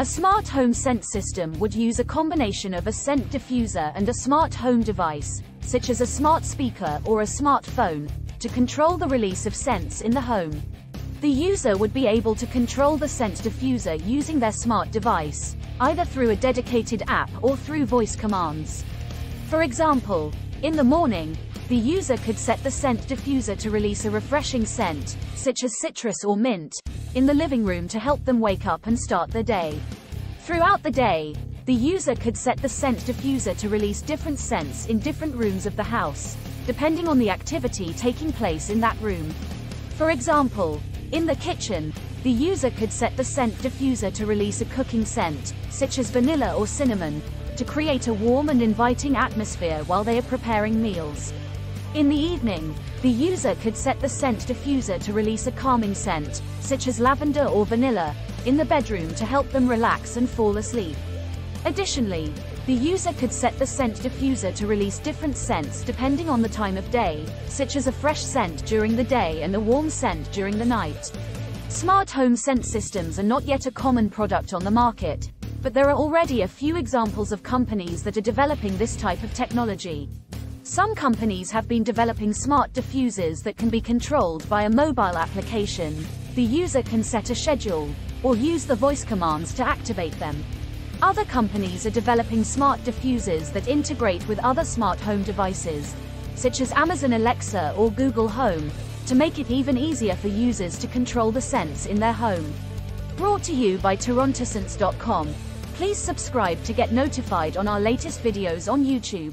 A smart home scent system would use a combination of a scent diffuser and a smart home device, such as a smart speaker or a smartphone, to control the release of scents in the home. The user would be able to control the scent diffuser using their smart device, either through a dedicated app or through voice commands. For example, in the morning, the user could set the scent diffuser to release a refreshing scent, such as citrus or mint, in the living room to help them wake up and start their day. Throughout the day, the user could set the scent diffuser to release different scents in different rooms of the house, depending on the activity taking place in that room. For example, in the kitchen, the user could set the scent diffuser to release a cooking scent, such as vanilla or cinnamon, to create a warm and inviting atmosphere while they are preparing meals. In the evening, the user could set the scent diffuser to release a calming scent, such as lavender or vanilla, in the bedroom to help them relax and fall asleep. Additionally, the user could set the scent diffuser to release different scents depending on the time of day, such as a fresh scent during the day and a warm scent during the night. Smart home scent systems are not yet a common product on the market, but there are already a few examples of companies that are developing this type of technology. Some companies have been developing smart diffusers that can be controlled by a mobile application. The user can set a schedule, or use the voice commands to activate them. Other companies are developing smart diffusers that integrate with other smart home devices, such as Amazon Alexa or Google Home, to make it even easier for users to control the scents in their home. Brought to you by TorontoScents.com. Please subscribe to get notified on our latest videos on YouTube.